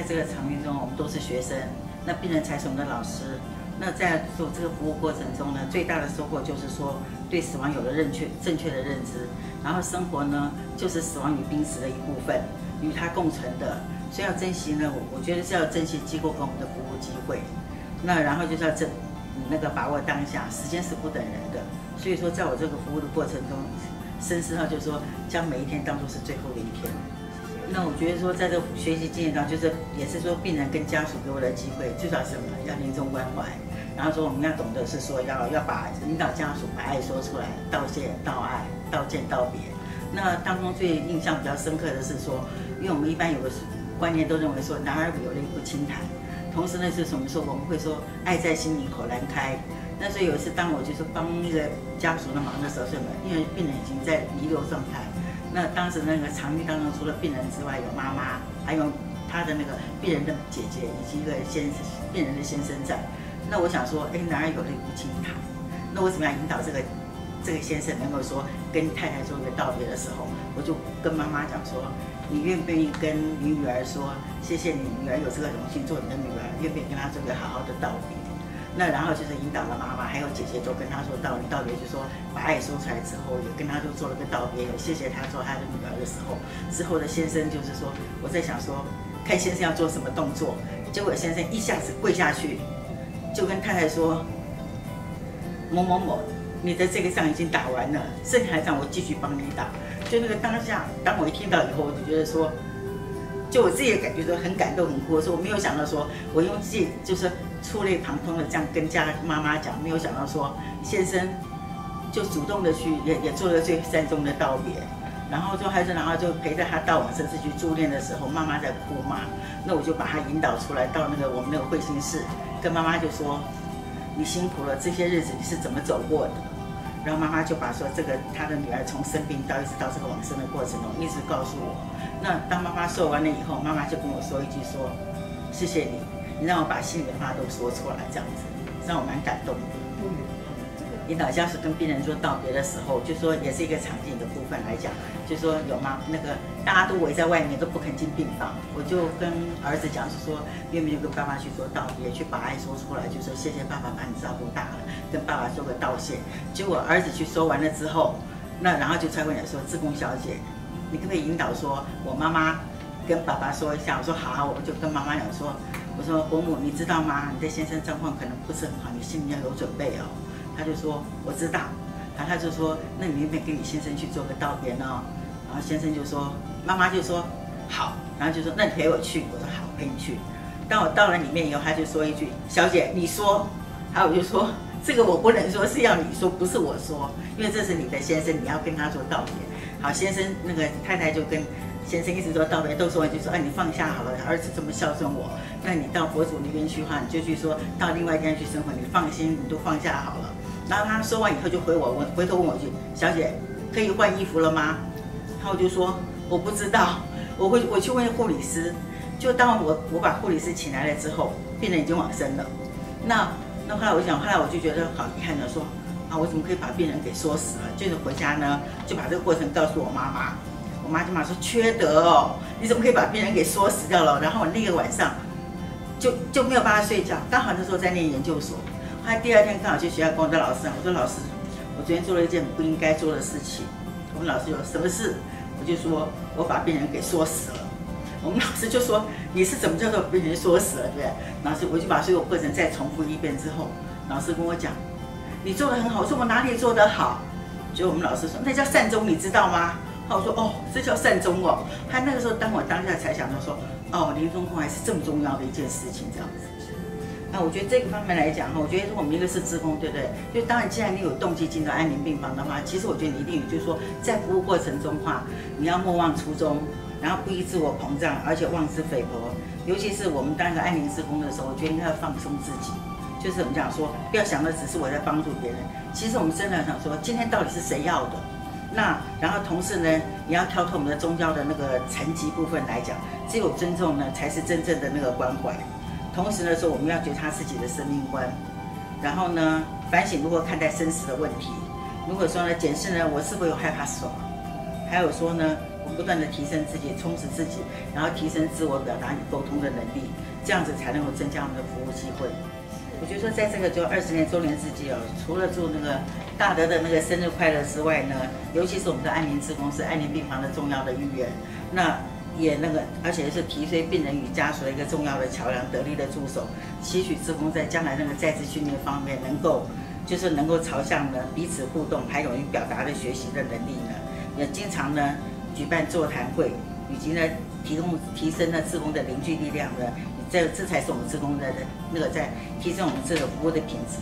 在这个场域中，我们都是学生，那病人才是我们的老师。那在做这个服务过程中呢，最大的收获就是说对死亡有了认确正确的认知，然后生活呢就是死亡与濒死的一部分，与它共存的，所以要珍惜呢，我我觉得是要珍惜机构给我们的服务机会。那然后就是要珍那个把握当下，时间是不等人的，所以说在我这个服务的过程中，深思到就是说将每一天当做是最后的一天。那我觉得说，在这学习经验上，就是也是说病人跟家属给我的机会，最少什么？要临终关怀。然后说我们要懂得是说要要把引导家属把爱说出来，道谢、道爱、道见、道别。那当中最印象比较深刻的是说，因为我们一般有个观念都认为说男儿有泪不轻弹，同时呢是什么说我们会说爱在心里口难开。那所以有一次当我就是帮那个家属的忙的时候，什么？因为病人已经在弥留状态。那当时那个场域当中，除了病人之外，有妈妈，还有他的那个病人的姐姐，以及一个先病人的先生在。那我想说，哎，男儿有泪不轻弹。那我怎么样引导这个这个先生能够说跟太太做一个道别的时候，我就跟妈妈讲说，你愿不愿意跟你女儿说，谢谢你女儿有这个荣幸做你的女儿，愿不愿意跟她做个好好的道别？那然后就是引导了妈妈，还有姐姐，就跟他说道道别，就说把爱说出来之后，也跟他就做了个道别，有谢谢他做她的女儿的时候，之后的先生就是说，我在想说，看先生要做什么动作，结果先生一下子跪下去，就跟太太说，某某某，你的这个仗已经打完了，剩下的仗我继续帮你打。就那个当下，当我一听到以后，我就觉得说。就我自己也感觉说很感动很哭，说我没有想到说我用自己就是触类旁通的这样跟家妈妈讲，没有想到说先生就主动的去也也做了最善终的道别，然后就还是然后就陪着他到往生寺去住念的时候，妈妈在哭嘛，那我就把他引导出来到那个我们那个会心室，跟妈妈就说你辛苦了，这些日子你是怎么走过的？然后妈妈就把说这个她的女儿从生病到一直到这个往生的过程中，一直告诉我。那当妈妈说完了以后，妈妈就跟我说一句说：“谢谢你，你让我把心里的话都说出来，这样子让我蛮感动的。”引导家属跟病人做道别的时候，就说也是一个场景的部分来讲，就说有吗那个大家都围在外面都不肯进病房，我就跟儿子讲是说愿不愿意跟爸爸去做道别，去把爱说出来，就说谢谢爸爸把你照顾大了，跟爸爸说个道谢。结果儿子去说完了之后，那然后就才会来说志工小姐。你可不可以引导说，我妈妈跟爸爸说一下？我说好，我就跟妈妈讲说，我说伯母，你知道吗？你的先生状况可能不是很好，你心里要有准备哦。他就说我知道，然后他就说，那你有没有跟你先生去做个道别呢？然后先生就说，妈妈就说好，然后就说那你陪我去。我说好，陪你去。当我到了里面以后，他就说一句，小姐你说。还有就说这个我不能说，是要你说，不是我说，因为这是你的先生，你要跟他做道别。好，先生那个太太就跟先生一直说道别，都说就说，哎，你放下好了，儿子这么孝顺我，那你到佛祖那边去的话，你就去说到另外一边去生活，你放心，你都放下好了。然后他说完以后就回我我，回头问我一句，小姐可以换衣服了吗？然后我就说我不知道，我会我去问护理师。就当我我把护理师请来了之后，病人已经往生了。那那后来我想，后来我就觉得好遗憾的说。啊，我怎么可以把病人给说死了？就是回家呢，就把这个过程告诉我妈妈。我妈就马说缺德哦，你怎么可以把病人给说死掉了？然后我那个晚上就就没有办法睡觉，刚好那时候在念研究所。后来第二天刚好去学校跟我的老师，我说老师，我昨天做了一件不应该做的事情。我们老师有什么事？我就说我把病人给说死了。我们老师就说你是怎么叫做病人说死了？对不对？老师我就把所有过程再重复一遍之后，老师跟我讲。你做的很好，我说我哪里做得好？就我们老师说那叫善终，你知道吗？我说哦，这叫善终哦。他那个时候，当我当下才想到说，哦，临终关怀是这么重要的一件事情，这样子。那我觉得这个方面来讲哈，我觉得如果我们一个是职工，对不对？就当然，既然你有动机进到安宁病房的话，其实我觉得你一定有，就是说在服务过程中的话，你要莫忘初衷，然后不宜自我膨胀，而且妄自菲薄。尤其是我们当一个安宁职工的时候，我觉得应该要放松自己。就是我们讲说，不要想的只是我在帮助别人，其实我们真的想说，今天到底是谁要的？那然后同时呢，你要跳脱我们的宗教的那个层级部分来讲，只有尊重呢，才是真正的那个关怀。同时呢，说我们要觉察自己的生命观，然后呢，反省如何看待生死的问题。如果说呢，检视呢，我是否有害怕死亡？还有说呢，我们不断的提升自己，充实自己，然后提升自我表达与沟通的能力，这样子才能够增加我们的服务机会。我觉得说，在这个就二十年周年之际哦，除了祝那个大德的那个生日快乐之外呢，尤其是我们的安宁志工是安宁病房的重要的一员，那也那个，而且是提升病人与家属的一个重要的桥梁，得力的助手，期许职工在将来那个在职训练方面能够，就是能够朝向呢彼此互动，还勇于表达的学习的能力呢，也经常呢举办座谈会，以及呢提供提升了职工的凝聚力量的。这这才是我们职工的那个在提升我们这个服务的品质。